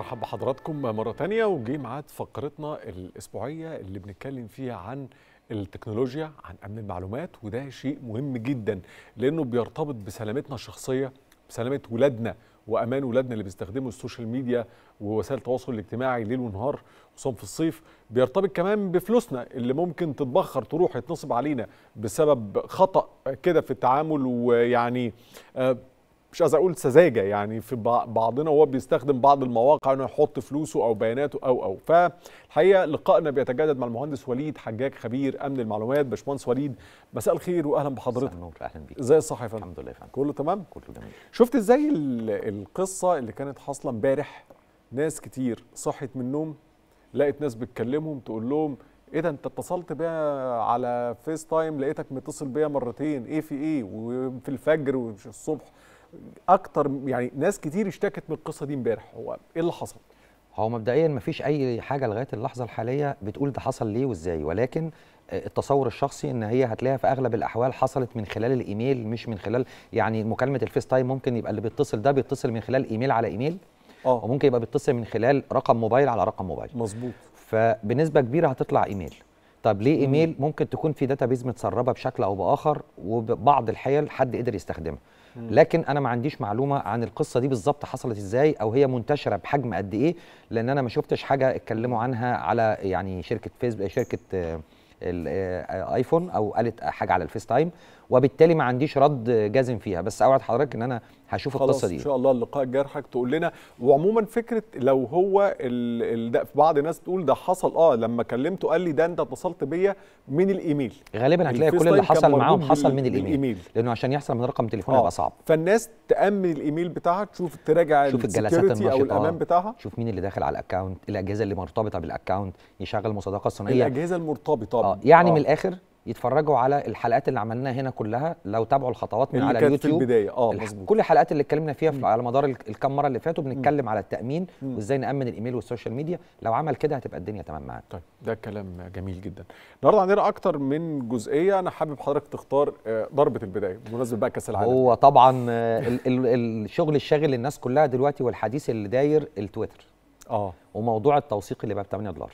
برحب بحضراتكم مرة تانية وجي ميعاد فقرتنا الأسبوعية اللي بنتكلم فيها عن التكنولوجيا عن أمن المعلومات وده شيء مهم جدا لأنه بيرتبط بسلامتنا الشخصية بسلامة ولادنا وأمان ولادنا اللي بيستخدموا السوشيال ميديا ووسائل التواصل الاجتماعي ليل ونهار خصوصا في الصيف. بيرتبط كمان بفلوسنا اللي ممكن تتبخر تروح يتنصب علينا بسبب خطأ كده في التعامل ويعني آه مش عايز أقول سذاجة يعني في بعضنا وهو بيستخدم بعض المواقع إنه يحط فلوسه أو بياناته أو أو. فالحقيقة لقائنا بيتجدد مع المهندس وليد حجاج خبير أمن المعلومات باشمهندس وليد مساء الخير واهلا بحضرتك. أهلا بيك. إزاي الصحة يا فندم؟ الحمد لله يا فندم. كله تمام؟ كله جميل. شفت إزاي القصة اللي كانت حاصلة امبارح؟ ناس كتير صحت من النوم لقيت ناس بتكلمهم تقول لهم إيه ده أنت اتصلت بيا على فيس تايم لقيتك متصل بيا مرتين إيه في إيه؟ وفي الفجر وفي الصبح. أكتر يعني ناس كتير اشتكت من القصة دي امبارح. هو إيه اللي حصل؟ هو مبدئيا مفيش أي حاجة لغاية اللحظة الحالية بتقول ده حصل ليه وإزاي. ولكن التصور الشخصي إن هي هتلاقيها في أغلب الأحوال حصلت من خلال الإيميل مش من خلال يعني مكالمة الفيس تايم ممكن يبقى اللي بيتصل ده بيتصل من خلال إيميل على إيميل آه. وممكن يبقى بيتصل من خلال رقم موبايل على رقم موبايل. مظبوط. فبنسبة كبيرة هتطلع إيميل. طب ليه إيميل؟ ممكن تكون في database متسربة بشكل أو بآخر وبعض الحيل حد قدر يستخدمها. لكن أنا ما عنديش معلومة عن القصة دي بالظبط حصلت إزاي أو هي منتشرة بحجم قد إيه لأن أنا ما شفتش حاجة اتكلموا عنها على يعني شركة فيسبوك شركة الايفون أو قالت حاجة على الفيس تايم. وبالتالي ما عنديش رد جازم فيها. بس أوعد حضرتك إن أنا هشوف القصة دي. إن شاء الله اللقاء الجاي حضرتك تقول لنا. وعموما فكرة لو هو ال... ال... ده في بعض الناس تقول ده حصل آه لما كلمته قال لي ده أنت اتصلت بيا من الإيميل. غالبا هتلاقي كل اللي حصل معاهم حصل من ال email. بال email. لأنه عشان يحصل من رقم تليفون آه. يبقى صعب. فالناس تامن الإيميل بتاعها تشوف تراجع شوف الجلسات أو الأمان بتاعها. شوف مين اللي داخل على ال account الأجهزة اللي مرتبطة بال account يشغل مصادقة ثنائية. الأجهزة المرتبطة. آه يعني آه. من الآخر يتفرجوا على الحلقات اللي عملناها هنا كلها لو تابعوا الخطوات من اللي على كانت في اليوتيوب. البداية. آه الح- مظبوط. كل الحلقات اللي اتكلمنا فيها في على مدار ال- الكام مرة اللي فاتوا بنتكلم على التأمين. وإزاي نأمن الإيميل وال social media. لو عمل كده هتبقى الدنيا تمام معاه طيب ده كلام جميل جدا. النهارده عندنا أكتر من جزئية. أنا حابب حضرتك تختار آه، ضربة البداية بمناسبة بقى كأس العالم. هو طبعا آه، ال ال الشغل الشاغل للناس كلها دلوقتي والحديث اللي داير التويتر. آه. وموضوع التوثيق اللي بقى ب 8 دولار.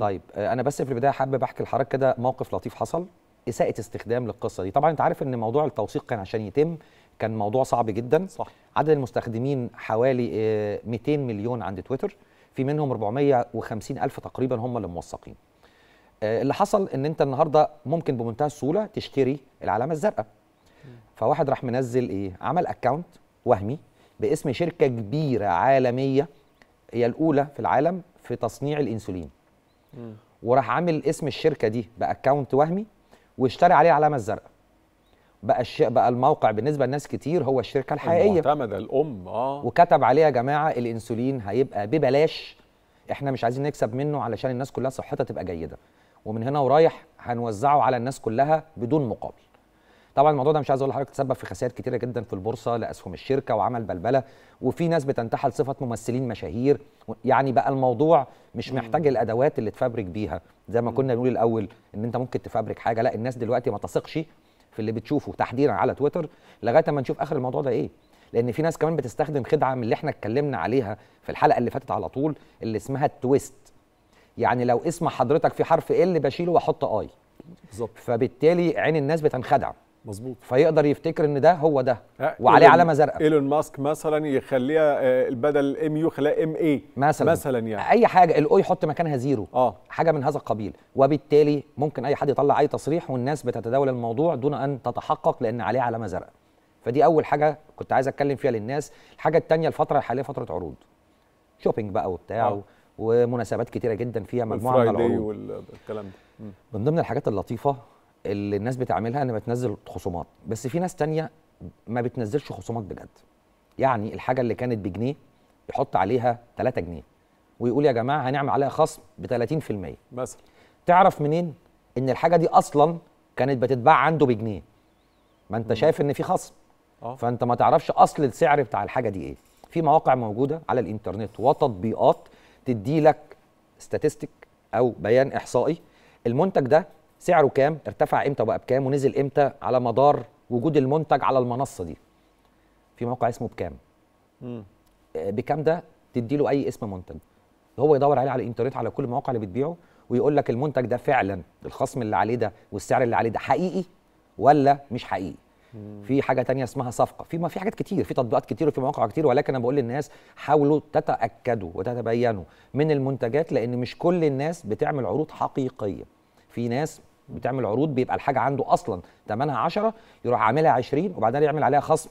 طيب آه، أنا بس في البداية حابب أحكي لحضرتك كده موقف لطيف حصل إساءة استخدام للقصة دي. طبعا أنت عارف إن موضوع التوثيق كان عشان يتم كان موضوع صعب جدا. صح. عدد المستخدمين حوالي آه، 200 مليون عند تويتر في منهم 450 ألف تقريبا هم اللي موثقين. آه، اللي حصل إن أنت النهارده ممكن بمنتهى السهولة تشتري العلامة الزرقاء. فواحد راح منزل إيه؟ عمل account وهمي باسم شركة كبيرة عالمية هي الأولى في العالم في تصنيع الإنسولين. مم. وراح عامل اسم الشركة دي ب account وهمي واشتري عليه العلامه الزرقاء بقى الش... بقى الموقع بالنسبة لناس كتير هو الشركة الحقيقية. المعتمدة الأم آه. وكتب عليه يا جماعة الإنسولين هيبقى ببلاش إحنا مش عايزين نكسب منه علشان الناس كلها صحتها تبقى جيدة. ومن هنا ورايح هنوزعه على الناس كلها بدون مقابل. طبعا الموضوع ده مش عايز أقول لحضرتك تسبب في خسائر كتيرة جدا في البورصة لأسهم الشركة وعمل بلبلة وفي ناس بتنتحل صفة ممثلين مشاهير يعني بقى الموضوع مش محتاج الأدوات اللي تفبرك بيها زي ما كنا بنقول الأول إن أنت ممكن تفبرك حاجة لا الناس دلوقتي ما تثقش في اللي بتشوفه تحديدا على تويتر لغاية ما نشوف آخر الموضوع ده إيه. لأن في ناس كمان بتستخدم خدعة من اللي إحنا اتكلمنا عليها في الحلقة اللي فاتت على طول اللي اسمها ال twist. يعني لو اسم حضرتك في حرف L بشيله وأحط I بالظبط. فبالتالي عين الناس بتنخدع. مظبوط. فيقدر يفتكر إن ده هو ده وعليه علامة زرقاء. إيلون ماسك مثلا يخليها بدل M U يخليها M I مثلا. مثلا يعني. أي حاجة ال O يحط مكانها zero. آه. حاجة من هذا القبيل. وبالتالي ممكن أي حد يطلع أي تصريح والناس بتتداول الموضوع دون أن تتحقق لأن عليه علامة زرقاء. فدي أول حاجة كنت عايز أتكلم فيها للناس. الحاجة الثانية الفترة الحالية فترة عروض. شوبينج بقى وبتاع آه. ومناسبات كتيرة جدا فيها مجموعة من العروض. والكلام ده. من ضمن الحاجات اللطيفة اللي الناس بتعملها ان بتنزل خصومات. بس في ناس تانية ما بتنزلش خصومات بجد. يعني الحاجة اللي كانت بجنيه يحط عليها 3 جنيه ويقول يا جماعة هنعمل عليها خصم ب 30% مثلا. تعرف منين؟ إن الحاجة دي أصلا كانت بتتباع عنده بجنيه. ما أنت شايف إن في خصم. آه. فأنت ما تعرفش أصل السعر بتاع الحاجة دي إيه. في مواقع موجودة على الإنترنت وتطبيقات تدي لك statistic أو بيان إحصائي. المنتج ده سعره كام؟ ارتفع إمتى وبقى بكام؟ ونزل إمتى على مدار وجود المنتج على المنصة دي. في موقع اسمه بكام. مم. آه، بكام ده تدي له أي اسم منتج. هو يدور عليه على الإنترنت على كل المواقع اللي بتبيعه ويقول لك المنتج ده فعلا الخصم اللي عليه ده والسعر اللي عليه ده حقيقي ولا مش حقيقي. في حاجة تانية اسمها صفقة. في ما في حاجات كتير في تطبيقات كتير وفي مواقع كتير ولكن أنا بقول للناس حاولوا تتأكدوا وتتبينوا من المنتجات لأن مش كل الناس بتعمل عروض حقيقية. في ناس بتعمل عروض بيبقى الحاجة عنده أصلا ثمنها 10 يروح عاملها 20 وبعدين يعمل عليها خصم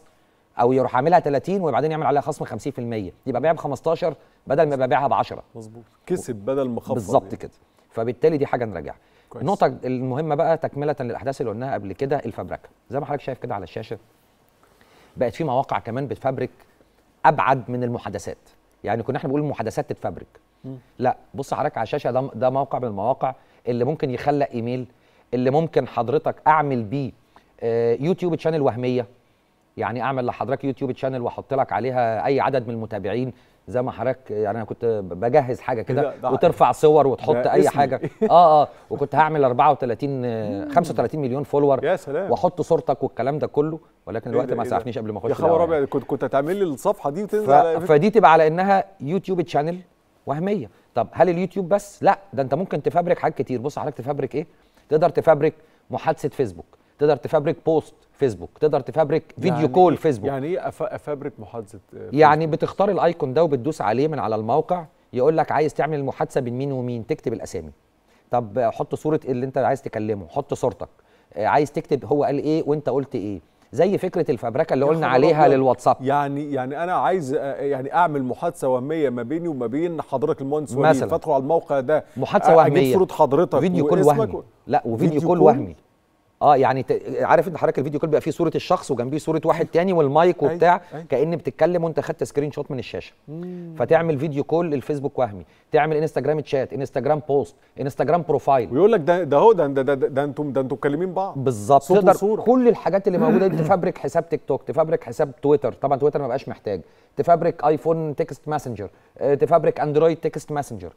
أو يروح عاملها 30 وبعدين يعمل عليها خصم 50% يبقى بيع ب 15 بدل ما يبقى بيعها ب 10 مظبوط. كسب بدل ما خفض بالظبط يعني. كده. فبالتالي دي حاجة نراجعها. كويس. النقطة المهمة بقى تكملة للأحداث اللي قلناها قبل كده الفبركه زي ما حضرتك شايف كده على الشاشة بقت في مواقع كمان بتفبرك أبعد من المحادثات. يعني كنا إحنا بنقول المحادثات تتفبرك لا بص حضرتك على الشاشة ده ده موقع من المواقع اللي ممكن يخلق إيميل اللي ممكن حضرتك أعمل بيه آه، YouTube channel وهمية. يعني أعمل لحضرتك YouTube channel وأحط لك عليها أي عدد من المتابعين. زي ما حضرتك يعني أنا كنت بجهز حاجة كده ده- ده- وترفع صور وتحط أي اسمي. حاجة. آه آه وكنت هعمل 34 آه، 35 مليون follower يا سلام. وأحط صورتك والكلام ده كله ولكن إيه الوقت ما إيه؟ سعفنيش قبل ما أخش يا خبر أبيض كنت كنت هتعمل لي الصفحة دي ف... وتنزل على فدي تبقى على إنها YouTube channel وهمية. طب هل اليوتيوب بس؟ لا ده انت ممكن تفبرك حاجات كتير. بص حضرتك تفبرك إيه؟ تقدر تفبرك محادثة فيسبوك تقدر تفبرك post فيسبوك تقدر تفبرك فيديو يعني call إيه- فيسبوك. يعني إيه أفبرك محادثة يعني بتختار ال icon ده وبتدوس عليه من على الموقع يقول لك عايز تعمل المحادثه بين مين ومين تكتب الأسامي. طب حط صورة اللي انت عايز تكلمه حط صورتك. آه، عايز تكتب هو قال إيه وأنت قلت إيه. زي فكرة الفبركه اللي قلنا عليها. للواتساب يعني يعني أنا عايز آه، يعني أعمل محادثة وهمية ما بيني وما بين حضرتك المهندس وليد. فادخل على الموقع ده محادثة آه، وهمية صورة حضرتك video call واسمك وهمي و- لا و video call؟ وهمي آه يعني ت... عارف انت حضرتك ال video call بيبقى فيه صورة الشخص وجنبيه صورة واحد تاني والمايك أيوة، وبتاع أيوة. كأن بتتكلم وانت خدت screenshot من الشاشة. فتعمل video call للفيسبوك وهمي تعمل Instagram chat Instagram post Instagram profile. ويقول لك ده ده هو ده ده, ده, أنتم ده أنتم مكلمين بعض. بالظبط. تقدر وصورة. كل الحاجات اللي موجودة دي تفبرك حساب تيك توك تفبرك حساب تويتر. طبعا تويتر ما بقاش محتاج. تفبرك iPhone text messenger آه، تفبرك Android text messenger.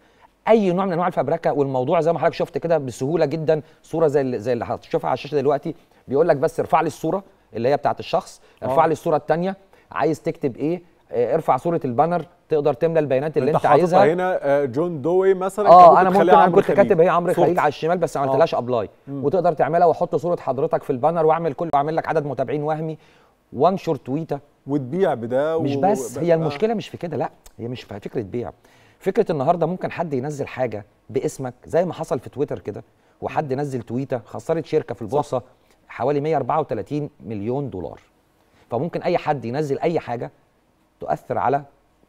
أي نوع من أنواع الفبركة والموضوع زي ما حضرتك شفت كده بسهولة جدا صورة زي زي اللي هتشوفها على الشاشة دلوقتي بيقول لك بس ارفع لي الصورة اللي هي بتاعت الشخص ارفع آه. لي الصورة الثانية عايز تكتب إيه آه، ارفع صورة ال banner تقدر تملى البيانات اللي أنت, حاططها عايزها هنا آه، John Doe مثلا آه أنا ممكن أنا عمرو كنت. كاتب هي عمرو صورتي. خليل على الشمال بس ما. عملتلهاش apply وتقدر تعملها واحط صورة حضرتك في ال banner واعمل كل واعمل لك عدد متابعين وهمي وانشر تويتة وتبيع بده مش بس هي. المشكلة مش في كده لا هي مش في فكرة بيع فكرة النهارده ممكن حد ينزل حاجة باسمك زي ما حصل في تويتر كده وحد نزل تويتة خسرت شركة في البورصة حوالي 134 مليون دولار. فممكن أي حد ينزل أي حاجة تؤثر على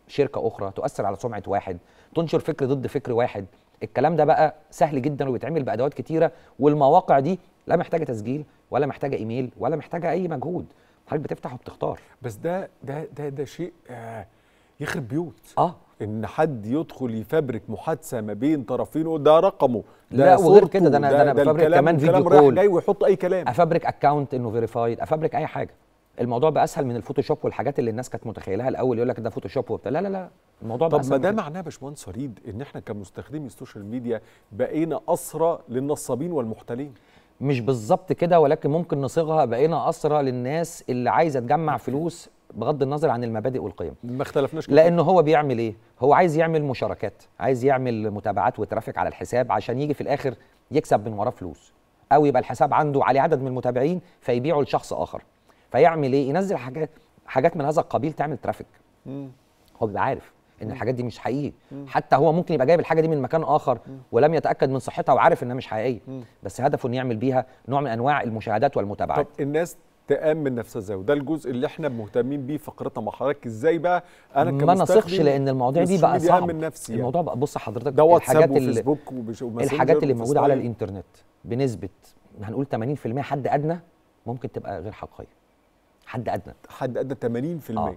شركة أخرى تؤثر على سمعة واحد تنشر فكر ضد فكر واحد. الكلام ده بقى سهل جدا وبيتعمل بأدوات كتيرة والمواقع دي لا محتاجة تسجيل ولا محتاجة إيميل ولا محتاجة أي مجهود. حضرتك بتفتح وبتختار. بس ده ده ده ده شيء آه، يخرب بيوت. آه. إن حد يدخل يفبرك محادثة ما بين طرفين ده رقمه ده لا، وغير كده، ده أنا- ده أنا بفبرك كمان video call. جاي ويحط أي كلام. أفبرك account إنه verified أفبرك أي حاجة. الموضوع بقى أسهل من الفوتوشوب والحاجات اللي الناس كانت متخيلها الأول يقول لك ده فوتوشوب وبتاع. لا لا لا الموضوع بقى طب ما ده. معناه يا باشمهندس وليد إن إحنا كمستخدمي ال social media بقينا أسرى للنصابين والمحتالين مش بالظبط كده ولكن ممكن نصيغها بقينا أسرى للناس اللي عايزة تجمع فلوس بغض النظر عن المبادئ والقيم. ما اختلفناش. لأنه هو بيعمل إيه؟ هو عايز يعمل مشاركات عايز يعمل متابعات وترافيك على الحساب عشان يجي في الآخر يكسب من وراه فلوس. أو يبقى الحساب عنده عليه عدد من المتابعين فيبيعه لشخص آخر. فيعمل إيه؟ ينزل حاجات حاجات من هذا القبيل تعمل ترافيك. هو بيبقى عارف إن الحاجات دي مش حقيقي. حتى هو ممكن يبقى جايب الحاجة دي من مكان آخر ولم يتأكد من صحتها وعارف إنها مش حقيقية. بس هدفه إنه يعمل بيها نوع من أنواع المشاهدات والمتابعات. طب الناس تأمن نفسها إزاي وده الجزء اللي إحنا مهتمين بيه في فقرتنا مع حضرتك إزاي بقى؟ أنا ما نثقش لأن المواضيع دي بقى صعب. نفسي يعني. الموضوع بقى بص حضرتك ده الحاجات اللي الحاجات اللي موجودة على. الإنترنت بنسبة هنقول 80% حد أدنى ممكن تبقى غير حقيقية. حد أدنى. حد ادى 80% آه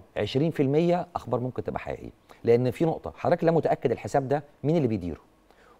20% أخبار ممكن تبقى حقيقية. لأن في نقطة حضرتك لا متأكد الحساب ده مين اللي بيديره؟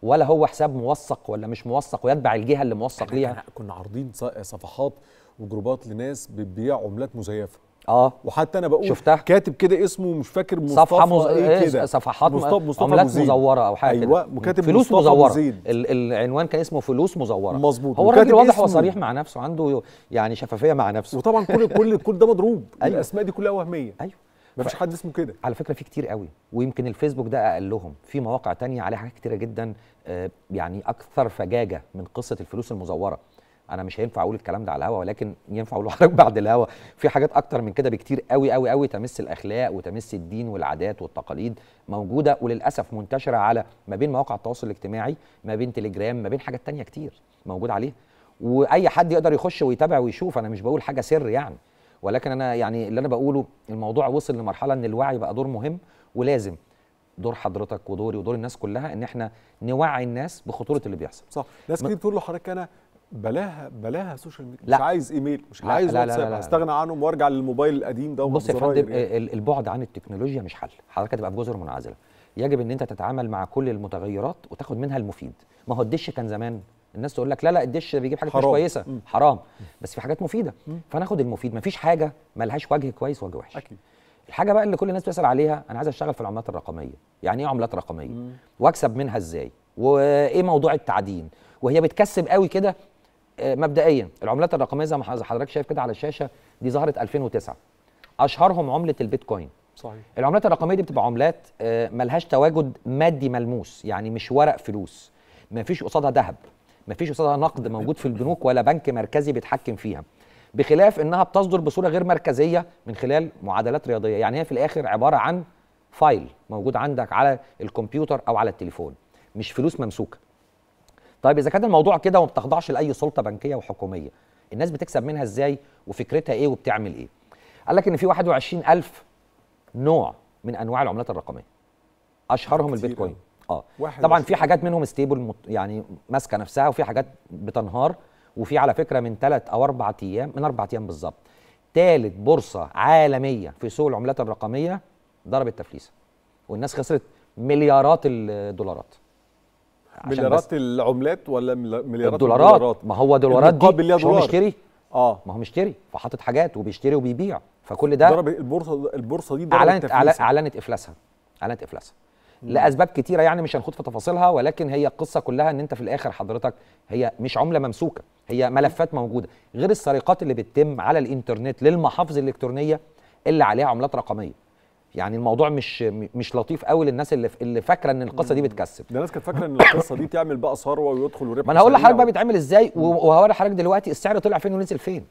ولا هو حساب موثق ولا مش موثق ويتبع الجهة اللي موثق ليها؟ كنا- عارضين صفحات وجروبات لناس بتبيع عملات مزيفة آه وحتى أنا بقول شفتها؟ كاتب كده اسمه مش فاكر مصطفى صفحه مز... إيه إيه كده صفحات مصطفى مصطفى عملات أبو زيد. مزورة أو حاجة أيوه. وكاتب فلوس مصطفى مزورة زيد. ال... العنوان كان اسمه فلوس مزورة مظبوط. هو الراجل واضح اسمه. وصريح مع نفسه عنده يعني شفافية مع نفسه وطبعا كل كل كل ده مضروب أيوة. الأسماء دي كلها وهمية أيوه مفيش حد اسمه كده على فكرة في كتير قوي ويمكن الفيسبوك ده اقلهم في مواقع تانية عليها حاجات كتيرة جدا آه، يعني أكثر فجاجة من قصة الفلوس المزورة أنا مش هينفع أقول الكلام ده على الهوا ولكن ينفع اقوله لحضرتك بعد الهوا. في حاجات أكتر من كده بكتير قوي قوي قوي. تمس الاخلاق وتمس الدين والعادات والتقاليد موجودة وللأسف منتشرة على ما بين مواقع التواصل الاجتماعي ما بين تليجرام ما بين حاجات تانية كتير موجود عليه وأي حد يقدر يخش ويتابع ويشوف أنا مش بقول حاجة سر يعني. ولكن أنا يعني اللي أنا بقوله الموضوع وصل لمرحلة إن الوعي بقى دور مهم ولازم دور حضرتك ودوري ودور الناس كلها إن إحنا نوعي الناس بخطورة اللي بيحصل. صح. ناس كتير بتقول له حضرتك أنا بلاها بلاها social media لا. مش عايز إيميل مش لا، عايز واتساب. هستغنى عنهم وارجع للموبايل القديم ده بص يا فندم يعني. ال- البعد عن التكنولوجيا مش حل. حضرتك هتبقى في جزر منعزلة. يجب إن أنت تتعامل مع كل المتغيرات وتاخد منها المفيد. ما هو الدش كان زمان. الناس تقول لك لا لا الدش بيجيب حاجات مش. كويسة. مم. حرام. بس في حاجات مفيدة. فناخد المفيد. مفيش حاجة ملهاش وجه كويس ووجه وحش. أكيد. الحاجة بقى اللي كل الناس بتسأل عليها أنا عايز أشتغل في العملات الرقمية. يعني إيه عملات رقمية؟ وأكسب منها إزاي؟ وإيه موضوع التعدين؟ وهي بتكسب قوي كده مبدئيا العملات الرقمية زي ما حضرتك شايف كده على الشاشة دي ظهرت 2009 أشهرهم عملة البيتكوين. صحيح. العملات الرقمية دي بتبقى عملات آه، ملهاش تواجد مادي ملموس يعني مش ورق فلوس. ما فيش قصادها ذهب ما فيش قصادها نقد موجود في البنوك ولا بنك مركزي بيتحكم فيها. بخلاف إنها بتصدر بصورة غير مركزية من خلال معادلات رياضية. يعني هي في الآخر عبارة عن file موجود عندك على الكمبيوتر أو على التليفون مش فلوس ممسوكة. طيب إذا كان الموضوع كده وما بتخضعش لأي سلطة بنكية وحكومية الناس بتكسب منها إزاي؟ وفكرتها إيه؟ وبتعمل إيه؟ قال لك إن في 21000 نوع من أنواع العملات الرقمية أشهرهم البيتكوين. آه. طبعا. في حاجات منهم stable يعني ماسكة نفسها وفي حاجات بتنهار وفي على فكرة من ثلاث أو أربع أيام من أربع أيام بالظبط. ثالث بورصة عالمية في سوق العملات الرقمية ضربت تفليسة والناس خسرت مليارات الدولارات. مليارات العملات ولا مل- مليارات الدولارات. ما هو دولارات دي المقابل ليها دولار. مشتري آه. ما هو مشتري فحاطط حاجات وبيشتري وبيبيع. فكل ده ضرب البورصة البورصة دي أعلنت. أعلنت إفلاسها. أعلنت إفلاسها. لأسباب كتيرة يعني مش هنخوض في تفاصيلها ولكن هي القصة كلها إن أنت في الآخر حضرتك هي مش عملة ممسوكة هي ملفات موجودة. غير السرقات اللي بتتم على الإنترنت للمحافظ الإلكترونية اللي عليها عملات رقمية. يعني الموضوع مش مش لطيف قوي للناس اللي اللي فاكرة إن القصة دي بتكسب. ده ناس كانت فاكرة إن القصة دي تعمل بقى ثروه ويدخل وربح ما أنا هقول لحضرتك بقى بيتعمل إزاي و- وهوري حضرتك دلوقتي السعر طلع فين ونزل فين.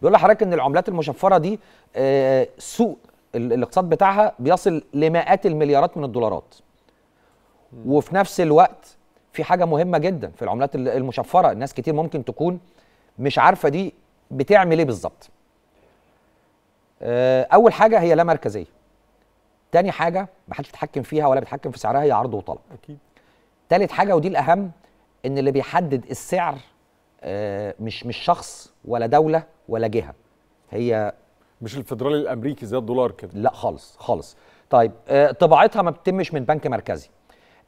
بيقول لحضرتك إن العملات المشفرة دي آه، سوق ال- الاقتصاد بتاعها بيصل لمئات المليارات من الدولارات. وفي نفس الوقت في حاجة مهمة جدا في العملات ال- المشفرة. الناس كتير ممكن تكون مش عارفة دي بتعمل إيه بالظبط. آه، أول حاجة هي لا مركزية. تاني حاجة ما حدش بيتحكم فيها ولا بيتحكم في سعرها هي عرض وطلب. أكيد. تالت حاجة ودي الأهم إن اللي بيحدد السعر آه، مش مش شخص ولا دولة ولا جهة. هي مش الفدرالي الأمريكي زي الدولار كده. لا خالص خالص. طيب آه، طباعتها ما بتتمش من بنك مركزي.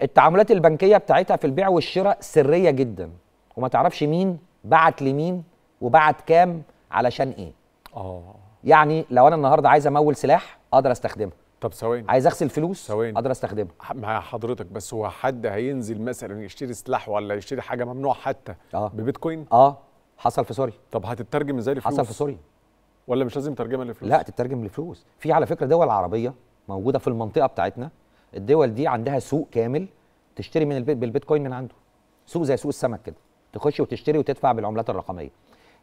التعاملات البنكية بتاعتها في البيع والشراء سرية جدا. وما تعرفش مين بعت لمين وبعت كام علشان إيه. آه. يعني لو أنا النهارده عايز أمول سلاح أقدر أستخدمه. طب ثواني. عايز أغسل فلوس؟ ثواني. أقدر استخدمه ح- مع حضرتك بس هو حد هينزل مثلا يشتري سلاح ولا يشتري حاجة ممنوع حتى آه. ببيتكوين؟ آه. حصل في سوريا طب هتترجم إزاي لفلوس؟ حصل في سوريا ولا مش لازم ترجمة لفلوس؟ لا تترجم لفلوس. في على فكرة دول عربية موجودة في المنطقة بتاعتنا. الدول دي عندها سوق كامل تشتري من البيت بالبيتكوين من عنده. سوق زي سوق السمك كده. تخش وتشتري وتدفع بالعملات الرقمية.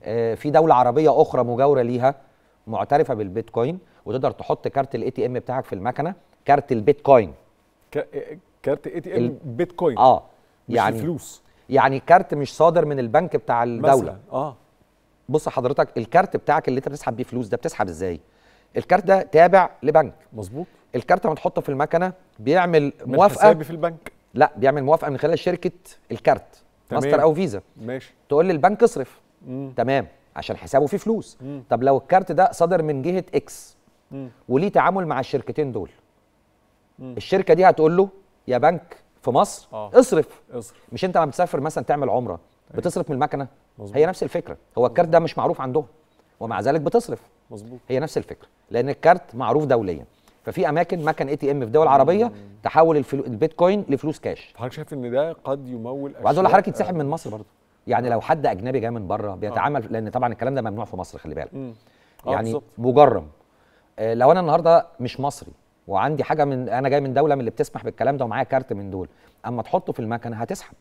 آه، في دولة عربية أخرى مجاورة ليها معترفة بالبيتكوين. وتقدر تحط كارت ال ATM بتاعك في المكنة كارت البيتكوين ك... كارت ATM بيتكوين آه مش يعني فلوس. يعني كارت مش صادر من البنك بتاع الدولة. مثلا آه. بص حضرتك الكارت بتاعك اللي انت بتسحب بيه فلوس ده بتسحب إزاي؟ الكارت ده تابع لبنك. مظبوط. الكارت لما تحطه في المكنة بيعمل من موافقة حسابي في البنك. لا بيعمل موافقة من خلال شركة الكارت تمام. ماستر أو فيزا. ماشي. تقول للبنك اصرف. مم. تمام عشان حسابه فيه فلوس. مم. طب لو الكارت ده صدر من جهة X وليه تعامل مع الشركتين دول. مم. الشركة دي هتقول له يا بنك في مصر آه. اصرف. اصرف. مش انت لما بتسافر مثلا تعمل عمرة بتصرف من المكنة. مظبوط. هي نفس الفكرة. هو الكارت ده مش معروف عندهم ومع ذلك بتصرف. مظبوط. هي نفس الفكرة لأن الكارت معروف دوليا. ففي أماكن مكن ATM في دول عربية تحول الفلو... البيتكوين لفلوس كاش حضرتك شايف إن ده قد يمول وعايز أقول لحضرتك يتسحب من مصر برضه. يعني لو حد أجنبي جاي من بره بيتعامل لأن طبعا الكلام ده ممنوع في مصر خلي بالك. آه، يعني بالظبط. مجرم. آه، لو أنا النهارده مش مصري وعندي حاجة من أنا جاي من دولة من اللي بتسمح بالكلام ده ومعايا كارت من دول أما تحطه في المكنة هتسحب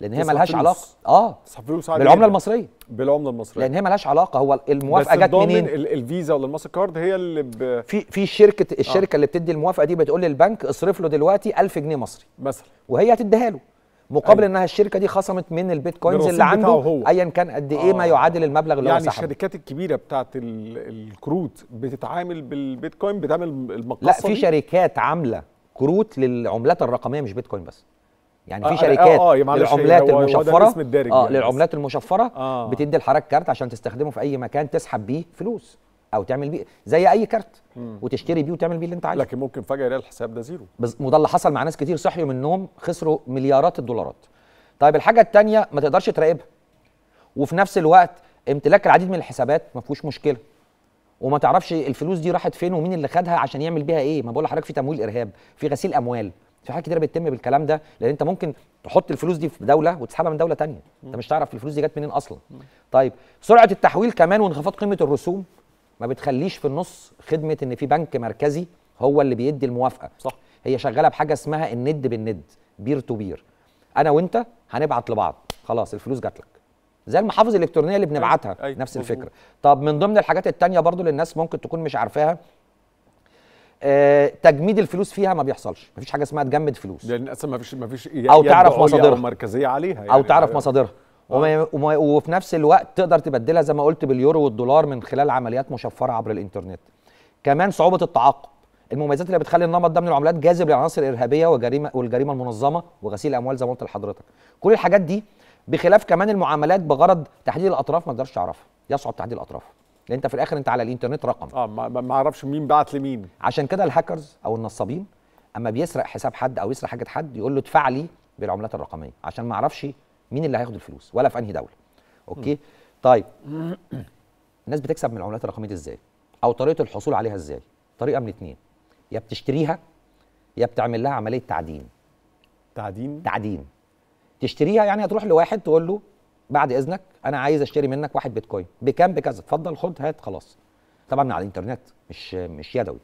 لأن هي ملهاش. علاقة. آه. بالعملة. المصرية. بالعملة المصرية. لأن هي ملهاش علاقة. هو الموافقة جت منين؟ ال- الفيزا ولا الماستر كارد هي اللي ب... في في شركه الشركة اللي بتدي الموافقة دي بتقول للبنك اصرف له دلوقتي 1000 جنيه مصري. مثلا. وهي هتديها له. مقابل أيوة. إنها الشركة دي خصمت من البيتكوينز اللي عنده. ايا كان قد إيه ما آه. يعادل المبلغ اللي يعني هو سحبه الشركات الكبيرة بتاعت ال- الكروت بتتعامل بالبيتكوين بتعمل المقصه لا في دي؟ شركات عاملة كروت للعملات الرقمية مش بيتكوين بس يعني آه، في آه، شركات آه، هي- للعملات المشفرة آه يعني. للعملات المشفرة آه. بتدي لحضرتك كارت عشان تستخدمه في أي مكان تسحب بيه فلوس أو تعمل بيه زي أي كارت وتشتري بيه وتعمل بيه اللي أنت عايزه. لكن ممكن فجأة يلاقي الحساب ده zero. وده اللي حصل مع ناس كتير صحيوا من النوم خسروا مليارات الدولارات. طيب الحاجة الثانية ما تقدرش تراقبها. وفي نفس الوقت امتلاك العديد من الحسابات ما فيهوش مشكلة. وما تعرفش الفلوس دي راحت فين ومين اللي خدها عشان يعمل بيها إيه. ما بقول لحضرتك في تمويل إرهاب في غسيل أموال في حاجات كتيرة بتتم بالكلام ده. لأن أنت ممكن تحط الفلوس دي في دولة وتسحبها من دولة تانية. أنت مش تعرف الفلوس دي جت منين أصلا. طيب سرعة التحويل كمان وانخفاض قيمة الرسوم. ما بتخليش في النص خدمة إن في بنك مركزي هو اللي بيدي الموافقة صح. هي شغالة بحاجة اسمها الند بالند peer to peer أنا وأنت هنبعت لبعض. خلاص الفلوس جات لك. زي المحافظ الإلكترونية اللي بنبعتها أيوة، نفس مظبوط. الفكرة. طب من ضمن الحاجات التانية برضو اللي الناس ممكن تكون مش عارفاها آه تجميد الفلوس فيها ما بيحصلش. مفيش حاجة اسمها تجمد فلوس. لأن أصلا ما فيش ما فيش أو تعرف مصادرها. أو مركزية عليها أو يعني. تعرف يعني مصادرها. وما وما وفي نفس الوقت تقدر تبدلها زي ما قلت باليورو والدولار من خلال عمليات مشفرة عبر الإنترنت. كمان صعوبة التعاقب. المميزات اللي بتخلي النمط ده من العملات جاذب للعناصر الإرهابية وجريمه والجريمة المنظمة وغسيل الأموال زي ما قلت لحضرتك. كل الحاجات دي بخلاف كمان المعاملات بغرض تحديد الأطراف ما تقدرش تعرفها يصعب تحديد الأطراف. لأن أنت في الآخر أنت على الإنترنت رقم. آه ما ما- ما أعرفش مين بعت لمين. عشان كده الهاكرز أو النصابين أما بيسرق حساب حد أو يسرق حاجة حد يقول له ادفع لي بالعملات الرقمية. عشان ما أعرفش مين اللي هياخد الفلوس؟ ولا في أنهي دولة. okay؟ طيب. الناس بتكسب من العملات الرقمية دي إزاي؟ أو طريقة الحصول عليها إزاي؟ طريقة من اتنين. يا بتشتريها يا بتعمل لها عملية تعدين. تعدين؟ تعدين. تشتريها يعني هتروح لواحد تقول له بعد إذنك أنا عايز أشتري منك واحد بيتكوين. بكام؟ بكذا. اتفضل خد هات خلاص. طبعا من على الإنترنت مش مش يدوي.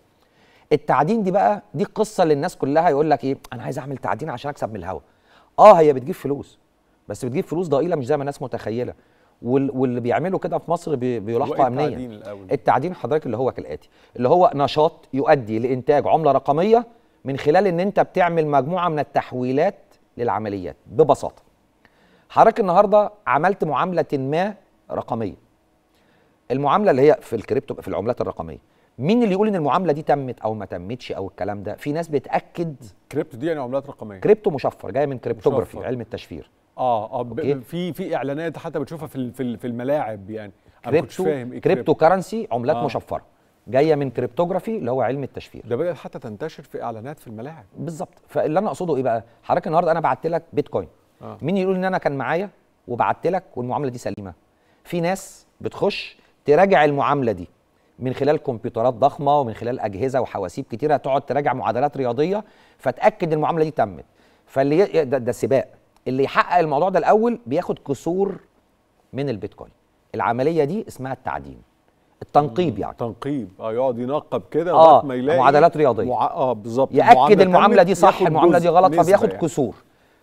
التعدين دي بقى دي قصة للناس كلها يقول لك إيه أنا عايز أعمل تعدين عشان أكسب من الهوا. آه هي بتجيب فلوس. بس بتجيب فلوس ضئيلة مش زي ما الناس متخيلة. وال- واللي بيعملوا كده في مصر بي- بيلاحقوا امنيا. التعدين الأول؟ التعدين حضرتك اللي هو كالآتي اللي هو نشاط يؤدي لإنتاج عملة رقمية من خلال إن أنت بتعمل مجموعة من التحويلات للعمليات ببساطة. حضرتك النهارده عملت معاملة ما رقمية. المعاملة اللي هي في الكريبتو في العملات الرقمية. مين اللي يقول إن المعاملة دي تمت أو ما تمتش أو الكلام ده؟ في ناس بتأكد كريبتو دي يعني عملات رقمية. كريبتو مشفر جاية من cryptography مشفر. علم التشفير. آه آه. في في إعلانات حتى بتشوفها في في ال- في الملاعب يعني. أنا كنتش كريبتو فاهم إيه crypto currency عملات آه. مشفرة جاية من cryptography اللي هو علم التشفير. ده بدات حتى تنتشر في إعلانات في الملاعب. بالظبط. فاللي أنا أقصده إيه بقى؟ حضرتك النهارده أنا بعت لك بيتكوين. آه. مين يقول إن أنا كان معايا؟ وبعت لك والمعاملة دي سليمة. في ناس بتخش تراجع المعاملة دي من خلال كمبيوترات ضخمة ومن خلال أجهزة وحواسيب كتيرة تقعد تراجع معادلات رياضية فتأكد المعاملة دي تمت. فاللي ده, ده سباق. اللي يحقق الموضوع ده الأول بياخد كسور من البيتكوين. العملية دي اسمها التعدين. التنقيب يعني. تنقيب. آه يقعد ينقب كده آه، لغاية ما يلاقي معادلات رياضية. مع... آه بالظبط. يأكد المعاملة دي صح المعاملة دي غلط فبياخد يعني. كسور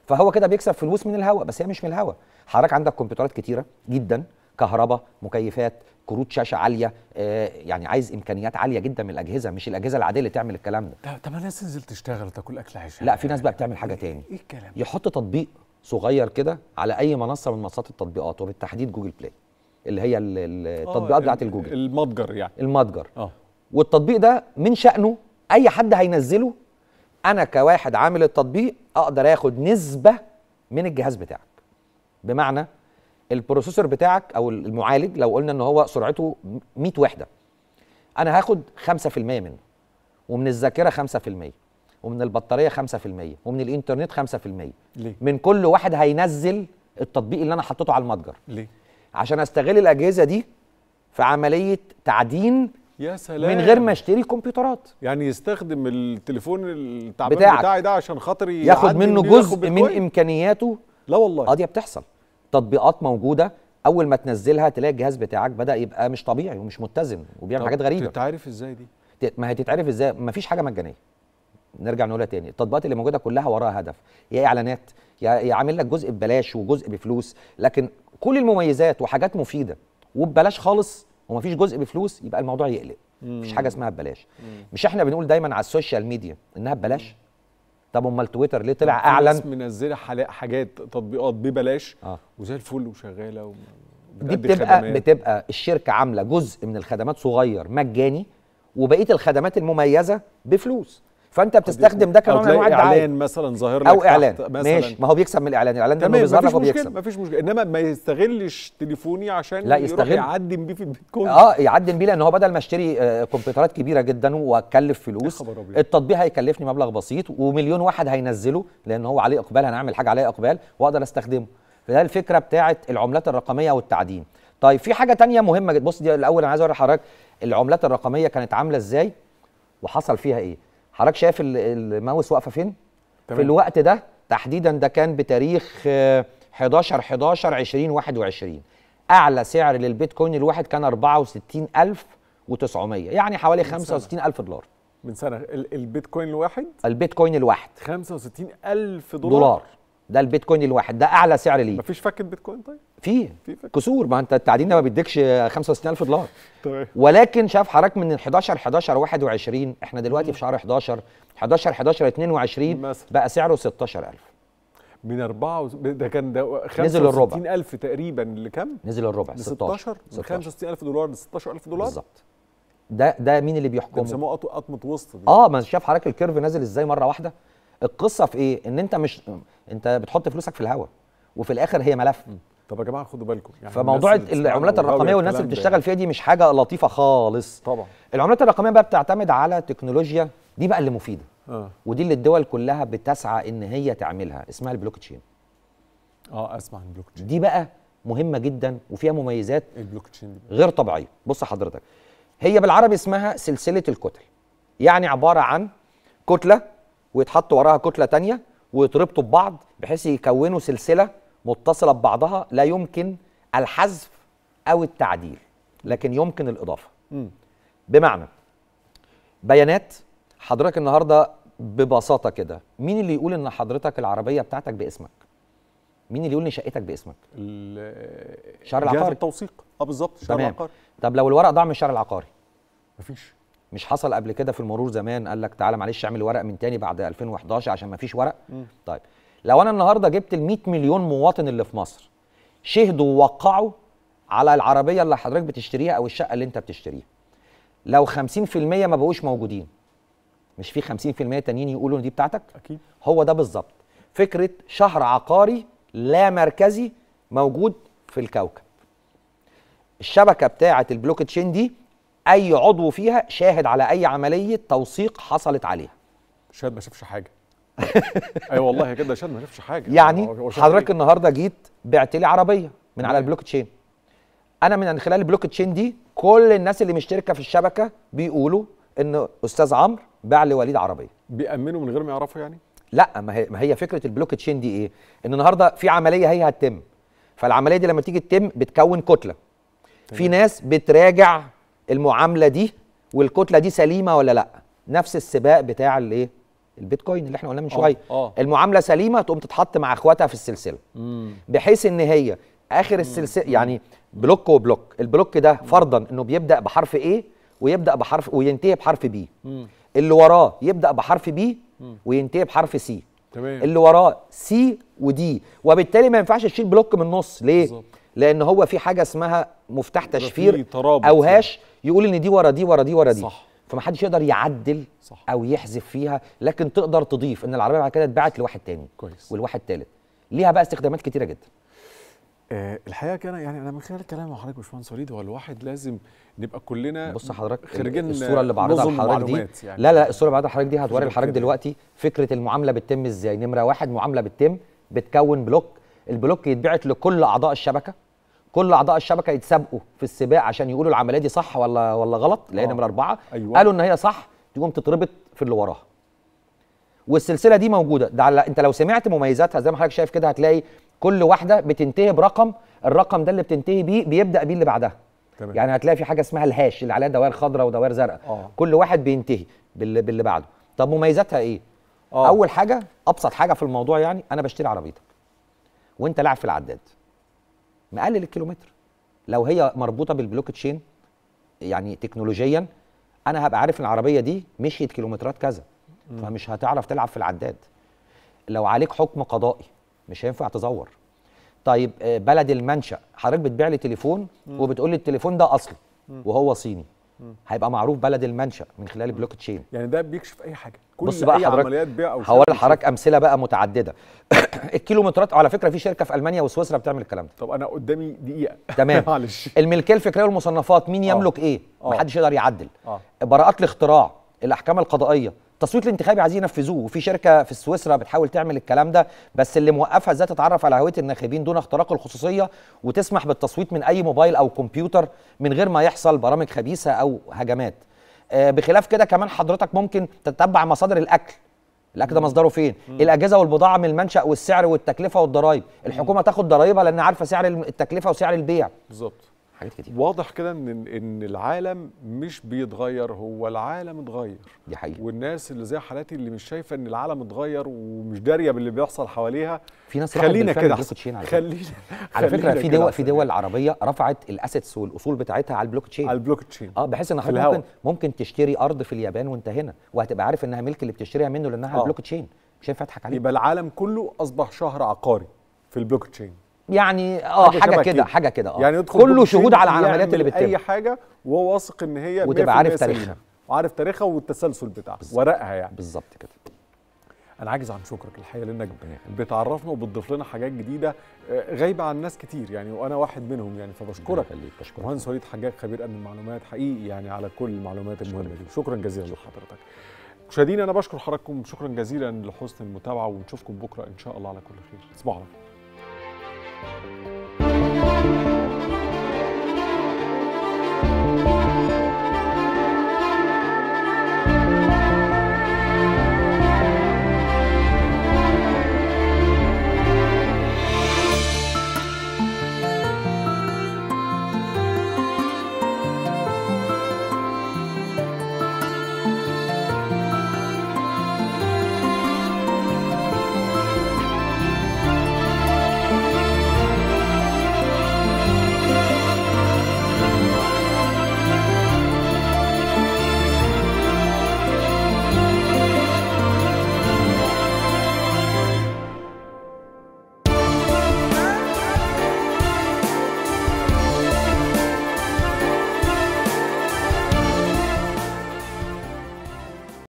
فهو كده بيكسب فلوس من الهواء بس هي مش من الهواء حضرتك عندك كمبيوترات كتيرة جدا. كهرباء مكيفات كروت شاشة عالية. آه يعني عايز إمكانيات عالية جدا من الأجهزة. مش الأجهزة العادية اللي تعمل الكلام ده. طب الناس تنزل تشتغل وتاكل أكل عيش. لا في ناس بقى بتعمل حاجة تاني. إيه الكلام؟ يحط تطبيق. صغير كده على أي منصة من منصات التطبيقات وبالتحديد جوجل بلاي اللي هي ال- التطبيقات آه، بتاعت ال- الجوجل. المتجر يعني. المتجر. آه. والتطبيق ده من شأنه أي حد هينزله أنا كواحد عامل التطبيق أقدر آخد نسبة من الجهاز بتاعك. بمعنى ال processor بتاعك أو المعالج لو قلنا إن هو سرعته 100 وحدة أنا هاخد 5% منه ومن الذاكرة 5% ومن البطارية 5% ومن الإنترنت 5% ليه؟ من كل واحد هينزل التطبيق اللي أنا حطيته على المتجر. ليه؟ عشان أستغل الأجهزة دي في عملية تعدين يا سلام. من غير ما أشتري كمبيوترات يعني يستخدم التليفون التعبان بتاعك. بتاعي ده عشان خاطر ياخد منه جزء من؟ إمكانياته. لا والله. دي بتحصل. تطبيقات موجودة. أول ما تنزلها تلاقي الجهاز بتاعك بدأ يبقى مش طبيعي ومش متزن وبيعمل حاجات غريبة. انت عارف إزاي دي؟ ما هتتعرف إزاي؟ ما فيش حاجة مجانية. نرجع نقولها تاني. التطبيقات اللي موجودة كلها وراها هدف. يا إعلانات يا يا عامل لك جزء ببلاش وجزء بفلوس لكن كل المميزات وحاجات مفيدة وببلاش خالص ومفيش جزء بفلوس يبقى الموضوع يقلق. مفيش حاجة اسمها ببلاش. مش إحنا بنقول دايما على ال social media إنها ببلاش؟ طب أمال تويتر؟ ليه طلع اعلن ناس منزلة حاجات تطبيقات ببلاش. آه. وزي الفل وشغالة و... دي بتبقى خدمات. بتبقى الشركة عاملة جزء من الخدمات صغير مجاني وبقية الخدمات المميزة بفلوس. فأنت بتستخدم ده كنوع من أنواع الدعاية. إعلان مثلا ظاهر لك أو إعلان. ماشي ما هو بيكسب من الإعلان الاعلان ده بيظهر لك وبيكسب مفيش مشكلة. إنما ما يستغلش تليفوني عشان لا، يستغل. يعدم بيه في البيتكوين. آه يعدل بيه لأن هو بدل ما اشتري آه، كمبيوترات كبيرة جدا وأكلف فلوس. التطبيق هيكلفني مبلغ بسيط ومليون واحد هينزله لأن هو عليه إقبال هنعمل حاجة عليه إقبال وأقدر أستخدمه. فده الفكرة بتاعه العملات الرقمية والتعدين. طيب في حاجة تانية مهمة جدا. بص دي الأول أنا عايز أوري لحضرتك العملات الرقمية كانت عاملة إزاي وحصل فيها إيه. حضرتك شايف ال- الماوس واقفة فين؟ في تمام. الوقت الوقت ده تحديدا ده كان بتاريخ آه، 11 11 2021 أعلى سعر للبيتكوين الواحد كان 64900 يعني حوالي 65000 دولار. من سنة. ال- البيتكوين الواحد؟ البيتكوين الواحد. 65000 دولار؟ دولار. ده البيتكوين الواحد ده أعلى سعر ليه. مفيش فك البيتكوين طيب؟ فيه في كسور ما أنت التعدين ده ما بيديكش 65000 دولار. تمام ولكن شاف حضرتك من 11 11 21 إحنا دلوقتي في شهر 11 11 11 22 مثلا. بقى سعره 16000 من أربعة وس- ده كان ده نزل الربع. 65000 تقريبا لكام؟ نزل الربع ل 16 من 16 65000 دولار ل 16000 دولار؟ بالظبط. ده ده مين اللي بيحكمه؟ بيسموها قط- قطمة وسط دي. آه ما شاف حضرتك ال curve نازل إزاي مرة واحدة؟ القصة في إيه؟ إن أنت مش أنت بتحط فلوسك في الهواء وفي الآخر هي ملف. طب يا جماعة خدوا بالكم. يعني فموضوع العملات الرقمية والناس اللي بتشتغل فيها دي مش حاجة لطيفة خالص. طبعا. العملات الرقمية بقى بتعتمد على تكنولوجيا دي بقى اللي مفيدة. آه. ودي اللي الدول كلها بتسعى إن هي تعملها اسمها البلوك تشين. آه أسمع عن البلوك تشين. دي بقى مهمة جدا وفيها مميزات البلوك تشين غير طبيعية. بص حضرتك هي بالعربي اسمها سلسلة الكتل. يعني عبارة عن كتلة ويتحط وراها كتلة تانية ويتربطوا ببعض بحيث يكونوا سلسلة متصلة ببعضها لا يمكن الحذف أو التعديل لكن يمكن الإضافة. مم. بمعنى بيانات حضرتك النهارده ببساطة كده مين اللي يقول إن حضرتك العربية بتاعتك باسمك؟ مين اللي يقول إن شقتك باسمك؟ شهر جهاز العقاري. التوثيق. آه بالظبط شهر العقاري. طب لو الورق ضاع من الشهر العقاري؟ مفيش. مش حصل قبل كده في المرور زمان قال لك تعالى معلش اعمل ورق من تاني بعد 2011 عشان ما فيش ورق؟ مم. طيب. لو أنا النهارده جبت ال 100 مليون مواطن اللي في مصر شهدوا ووقعوا على العربية اللي حضرتك بتشتريها أو الشقة اللي أنت بتشتريها. لو 50% ما بقوش موجودين مش في 50% تانيين يقولوا إن دي بتاعتك؟ أكيد. هو ده بالظبط. فكرة شهر عقاري لا مركزي موجود في الكوكب. الشبكة بتاعة البلوك تشين دي أي عضو فيها شاهد على أي عملية توثيق حصلت عليها. شاهد ما شافش حاجة. أيوه والله كده شاهد ما شافش حاجة. يعني حضرتك إيه؟ النهارده جيت بعت لي عربية من على تمام. البلوك تشين. أنا من خلال البلوك تشين دي كل الناس اللي مشتركة في الشبكة بيقولوا إن أستاذ عمرو باع لوليد عربية. بيأمنوا من غير ما يعرفوا يعني؟ لا ما هي ما هي فكرة البلوك تشين دي إيه؟ إن النهارده في عملية هي هتتم. فالعملية دي لما تيجي تتم بتكون كتلة. في ناس بتراجع المعاملة دي والكتلة دي سليمة ولا لأ؟ نفس السباق بتاع الايه؟ البيتكوين اللي إحنا قلناه من آه، شوية. آه. المعاملة سليمة تقوم تتحط مع اخواتها في السلسلة. امم بحيث إن هي آخر السلسلة يعني block و block. ال block ده فرضا إنه بيبدأ بحرف A ويبدأ بحرف وينتهي بحرف B. امم اللي وراه يبدأ بحرف B وينتهي بحرف C. تمام. اللي وراه C ودي وبالتالي ما ينفعش تشيل block من النص. ليه؟ بالظبط. لأن هو في حاجة اسمها مفتاح تشفير أو يعني. hash يقول إن دي ورا دي ورا دي ورا دي صح. فمحدش يقدر يعدل صح. أو يحذف فيها لكن تقدر تضيف إن العربية بعد كده اتباعت لواحد تاني كويس والواحد تالت ليها بقى استخدامات كتيرة جدا آه الحقيقة كان يعني أنا من خلال كلام حضرتك يا باشمهندس وليد هو الواحد لازم نبقى كلنا بص حضرتك خريجين الصورة اللي بعرضها لحضرتك دي يعني. لا لا الصورة اللي بعرضها لحضرتك دي هتوري لحضرتك. دلوقتي فكرة المعاملة بتتم إزاي نمرة واحد معاملة بتتم بتكون block ال block يتبعت لكل أعضاء الشبكة كل أعضاء الشبكة يتسابقوا في السباق عشان يقولوا العملية دي صح ولا ولا غلط اللي هي آه. نمرة أربعة أيوة. قالوا إن هي صح تقوم تتربط في اللي وراها والسلسلة دي موجودة ده على أنت لو سمعت مميزاتها زي ما حضرتك شايف كده هتلاقي كل واحدة بتنتهي برقم الرقم ده اللي بتنتهي بيه بيبدأ بيه اللي بعدها تمام. يعني هتلاقي في حاجة اسمها الهاش اللي عليها دوائر خضراء ودوائر زرقاء آه. كل واحد بينتهي باللي, باللي بعده طب مميزاتها إيه آه. أول حاجة أبسط حاجة في الموضوع يعني أنا بشتري عربيتك وأنت لاعب في العداد مقلل الكيلومتر. لو هي مربوطة بالبلوك تشين يعني تكنولوجيا أنا هبقى عارف إن العربية دي مشيت كيلومترات كذا فمش هتعرف تلعب في العداد. لو عليك حكم قضائي مش هينفع تزور. طيب آه، بلد المنشأ حضرتك بتبيع لي تليفون وبتقول لي التليفون ده أصلي وهو صيني. هيبقى معروف بلد المنشأ من خلال البلوك تشين. يعني ده بيكشف أي حاجة. كل بص بقى أي حضرتك عمليات بيع أو هقول شراء لحضرتك أمثلة بقى متعددة. الكيلومترات على فكرة في شركة في ألمانيا وسويسرا بتعمل الكلام ده. طب أنا قدامي دقيقة. تمام. معلش. الملكية الفكرية والمصنفات مين آه. يملك إيه؟ آه. محدش يقدر يعدل. آه. براءات الاختراع الأحكام القضائية التصويت الانتخابي عايزين ينفذوه. وفي شركة في سويسرا بتحاول تعمل الكلام ده بس اللي موقفها إزاي تتعرف على هوية الناخبين دون اختراق الخصوصية وتسمح بالتصويت من أي موبايل أو كمبيوتر من غير ما يحصل برامج خبيثة أو هجمات. آه، بخلاف كده كمان حضرتك ممكن تتبع مصادر الأكل. الأكل ده مصدره فين؟ الأجهزة والبضاعة من المنشأ والسعر والتكلفة والضرائب الحكومة تاخد ضرائبها لأن عارفة سعر التكلفة وسعر البيع. بالظبط. حاجات كتير. واضح كده إن إن العالم مش بيتغير هو العالم اتغير. دي حقيقة. والناس اللي زي حالاتي اللي مش شايفة إن العالم اتغير ومش دارية باللي بيحصل حواليها في ناس خلينا كده. على خلينا على فكرة في دول في دول. عربية رفعت ال assets والأصول بتاعتها على البلوك تشين. على البلوك تشين. آه بحيث ان حضرتك. ممكن ممكن تشتري أرض في اليابان وانت هنا وهتبقى عارف إنها ملك اللي بتشتريها منه لأنها على آه. البلوك تشين. مش هينفع اضحك عليك. يبقى العالم كله أصبح شهر عقاري في البلوك تشين. يعني آه حاجة, كده حاجة كده آه. يعني يدخل كله شهود على العمليات اللي بتتم أي حاجة وهو واثق إن هي وتبقى 100% عارف. تاريخها. وعارف تاريخها والتسلسل بتاعها ورقها يعني. بالظبط كده. أنا عاجز عن شكرك الحقيقة لأنك بتعرفنا وبتضيف لنا حاجات جديدة آه، غايبة عن ناس كتير يعني وأنا واحد منهم يعني. فبشكرك. بشكرك. مهندس وليد حجاج خبير امن المعلومات حقيقي يعني على كل المعلومات المهمة دي. شكرا جزيلا لحضرتك. مشاهدينا أنا بشكر حضراتكم شكرا جزيلا لحسن المتابعة ونشوفكم بكرة إن شاء الله على كل خير. تصبحوا على خير. Música